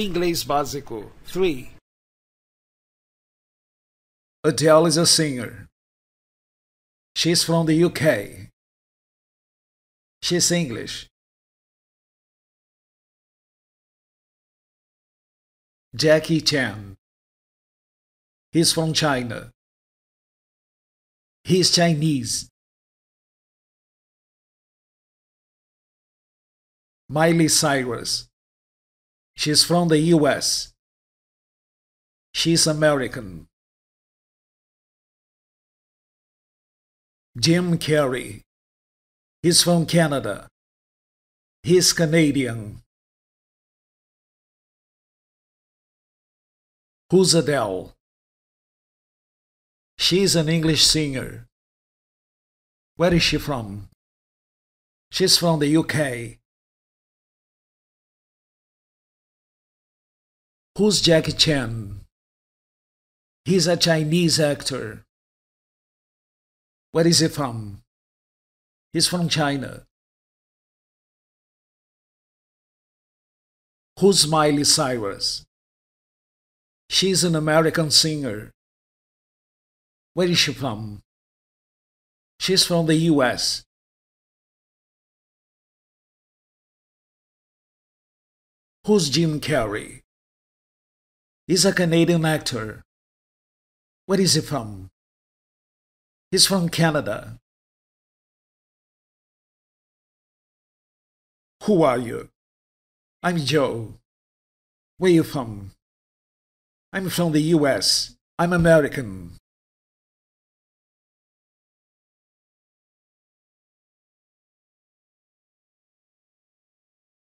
Inglês Básico 3 Adele is a singer. She's from the UK. She's English. Jackie Chan. He's from China. He's Chinese. Miley Cyrus. She's from the US. She's American. Jim Carrey. He's from Canada. He's Canadian. Who's Adele? She's an English singer. Where is she from? She's from the UK. Who's Jackie Chan? He's a Chinese actor. Where is he from? He's from China. Who's Miley Cyrus? She's an American singer. Where is she from? She's from the US. Who's Jim Carrey? He's a Canadian actor. Where is he from? He's from Canada. Who are you? I'm Joe. Where are you from? I'm from the US. I'm American.